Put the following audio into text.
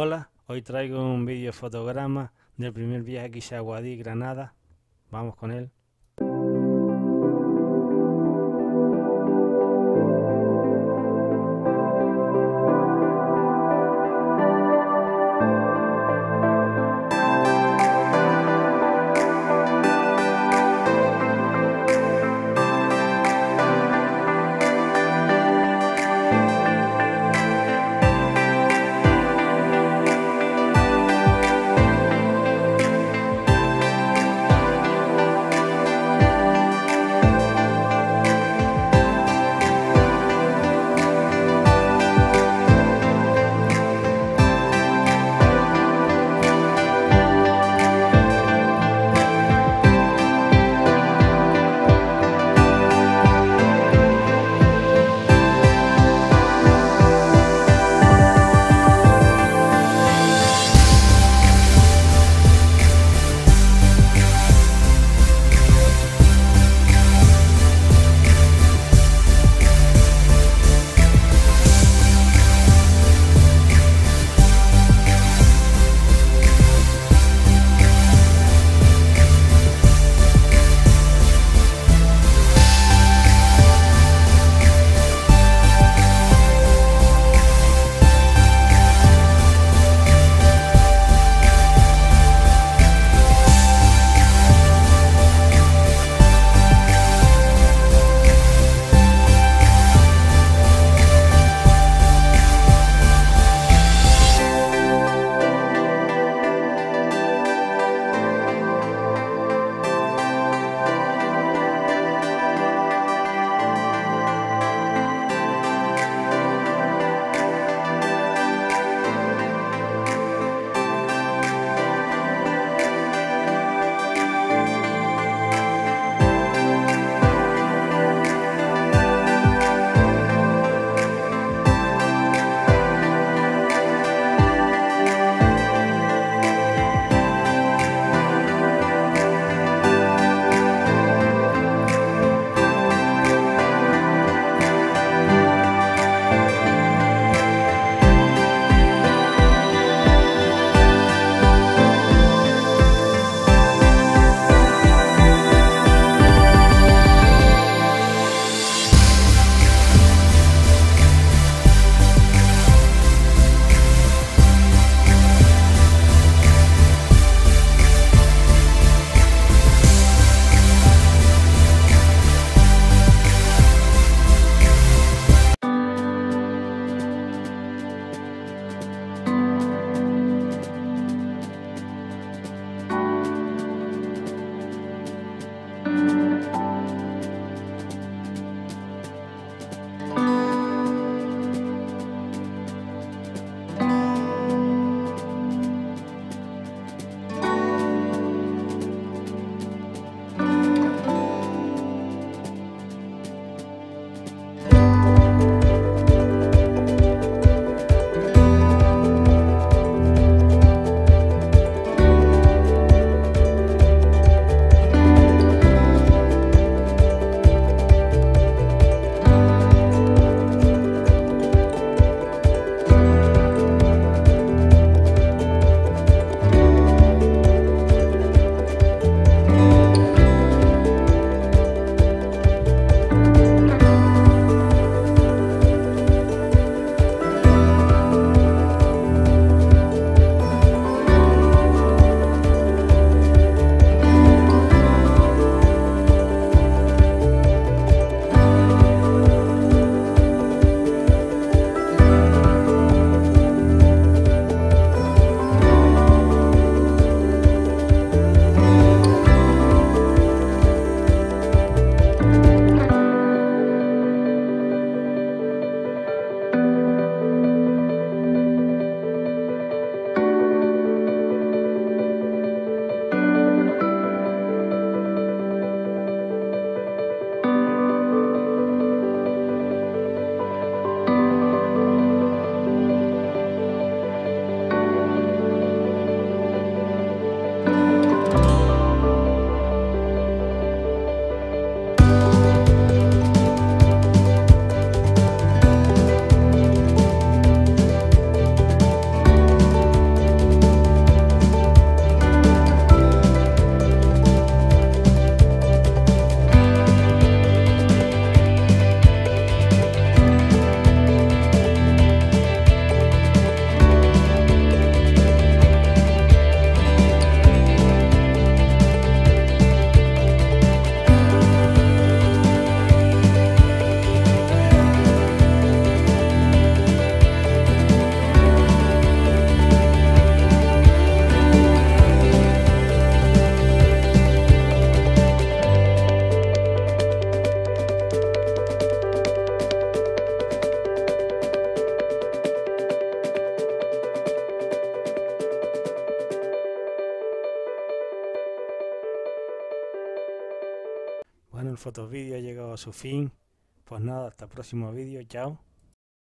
Hola, hoy traigo un vídeo fotograma del primer viaje que hice a Guadí, Granada. Vamos con él. El fotovídeo ha llegado a su fin. Pues nada, hasta el próximo vídeo. Chao.